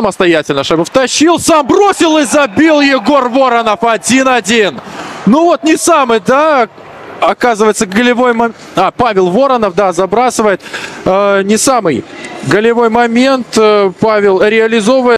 самостоятельно шайбу втащил, сам бросил и забил Егор Воронов 1-1. Ну вот не самый, да, оказывается, голевой момент. А, Павел Воронов, да, забрасывает. Э, не самый голевой момент. Э, Павел реализовывает.